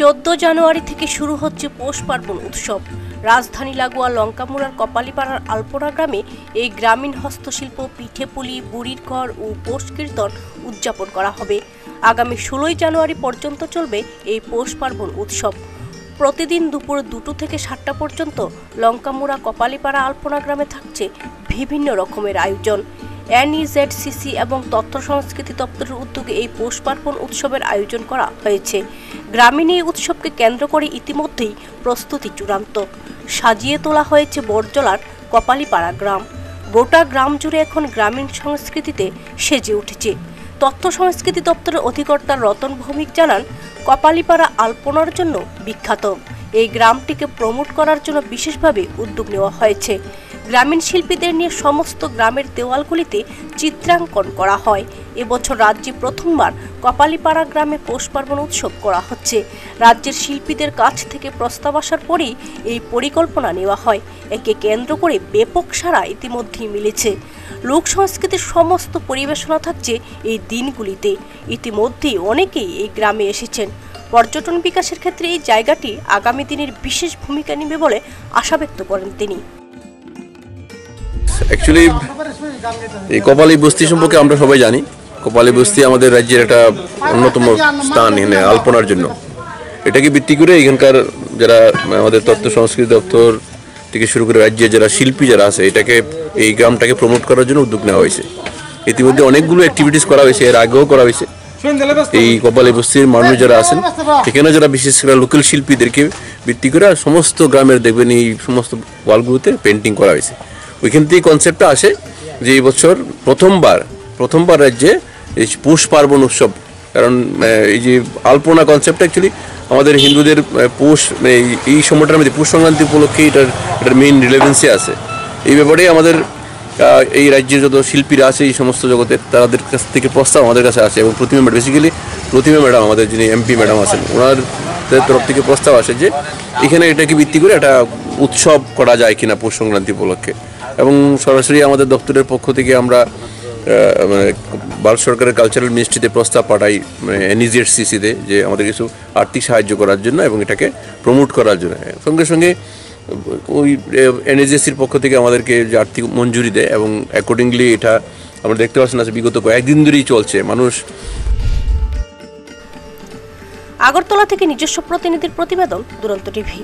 চোদ্দ জানুয়ারি থেকে শুরু হচ্ছে পৌষ পার্বণ উৎসব। রাজধানী লাগোয়া লঙ্কামুড়ার কপালীপাড়ার আলপনা গ্রামে এই গ্রামীণ হস্তশিল্প, পিঠেপুলি, বুড়ির ঘর ও পৌষ কীর্তন উদযাপন করা হবে। আগামী ষোলোই জানুয়ারি পর্যন্ত চলবে এই পৌষ পার্বণ উৎসব। প্রতিদিন দুপুর দুটো থেকে সাতটা পর্যন্ত লঙ্কামুড়া কপালীপাড়া আলপনা গ্রামে থাকছে বিভিন্ন রকমের আয়োজন। এনইজেডসিসি এবং তথ্য সংস্কৃতি দপ্তরের উদ্যোগে এই পৌষ পার্বণ উৎসবের আয়োজন করা হয়েছে। গ্রামীণ এই উৎসবকে কেন্দ্র করে ইতিমধ্যেই প্রস্তুতি চূড়ান্ত। সাজিয়ে তোলা হয়েছে বরজলার কপালীপাড়া গ্রাম। গোটা গ্রাম জুড়ে এখন গ্রামীণ সংস্কৃতিতে সেজে উঠেছে। তথ্য সংস্কৃতি দপ্তরের অধিকর্তা রতন ভৌমিক জানান, কপালীপাড়া আলপনার জন্য বিখ্যাত। এই গ্রামটিকে প্রমোট করার জন্য বিশেষভাবে উদ্যোগ নেওয়া হয়েছে। গ্রামীণ শিল্পীদের নিয়ে সমস্ত গ্রামের দেওয়ালগুলিতে চিত্রাঙ্কন করা হয়। এবছর রাজ্যে প্রথমবার কপালীপাড়া গ্রামে পৌষ পার্বণ উৎসব করা হচ্ছে। রাজ্যের শিল্পীদের কাছ থেকে প্রস্তাব আসার পরেই এই পরিকল্পনা নেওয়া হয়। একে কেন্দ্র করে ব্যাপক সারা ইতিমধ্যেই মিলেছে। লোক সংস্কৃতির সমস্ত পরিবেশনা থাকছে এই দিনগুলিতে। ইতিমধ্যেই অনেকেই এই গ্রামে এসেছেন। পর্যটন বিকাশের ক্ষেত্রে এই জায়গাটি আগামী দিনের বিশেষ ভূমিকা নেবে বলে আশা ব্যক্ত করেন তিনি। অ্যাকচুয়ালি এই কপালী বস্তি সম্পর্কে আমরা সবাই জানি। কপালী বস্তি আমাদের রাজ্যের একটা অন্যতম স্থান এখানে আলপনার জন্য। এটাকে ভিত্তি করে এখানকার যারা আমাদের তথ্য সংস্কৃতি দপ্তর থেকে শুরু করে রাজ্যের যারা শিল্পী যারা আছে, এটাকে এই গ্রামটাকে প্রমোট করার জন্য উদ্যোগ নেওয়া হয়েছে। ইতিমধ্যে অনেকগুলো অ্যাক্টিভিটিস করা হয়েছে, এর আগেও করা হয়েছে। এই কপালী বস্তির মানুষ যারা আছেন এখানে যারা বিশেষ করে লোকাল শিল্পীদেরকে ভিত্তি করে সমস্ত গ্রামের দেখবেন এই সমস্ত ওয়ালগুলোতে পেন্টিং করা হয়েছে। ওইখান থেকে কনসেপ্টটা আসে যে এই বছর প্রথমবার প্রথমবার রাজ্যে এই পৌষ পার্বণ উৎসব। কারণ এই যে আলপনা কনসেপ্ট অ্যাকচুয়ালি আমাদের হিন্দুদের পৌষ এই- এই সময়টার মধ্যে পৌষ সংক্রান্তি উপলক্ষে এটার এটার মেইন রিলেভেন্সি আছে। এই ব্যাপারে আমাদের এই রাজ্যের যত শিল্পীরা আছে, এই সমস্ত জগতের তাদের কাছ থেকে প্রস্তাব আমাদের কাছে আসে এবং Pratima madam basically Pratima madam, আমাদের যিনি এমপি ম্যাডাম আছেন ওনার তরফ থেকে প্রস্তাব আসে যে এখানে এটাকে ভিত্তি করে একটা উৎসব করা যায় কিনা পৌষ সংক্রান্তি উপলক্ষে। এবং সরাসরি আমাদের দপ্তরের পক্ষ থেকে আমরা মানে ভারত সরকারের কালচারাল মিনিস্ট্রিতে প্রস্তাব পাঠাই মানে এনইজেড সিসিতে যে আমাদের কিছু আর্থিক সাহায্য করার জন্য এবং এটাকে প্রমোট করার জন্য। সঙ্গে সঙ্গে ওই এনএসএসির পক্ষ থেকে আমাদেরকে যে আর্থিক মঞ্জুরি দেয় এবং অ্যাকর্ডিংলি এটা আমরা দেখতে পাচ্ছি না বিগত কয়েকদিন ধরেই চলছে। মানুষ আগরতলা থেকে নিজস্ব প্রতিনিধির প্রতিবেদন, দুরন্ত টিভি।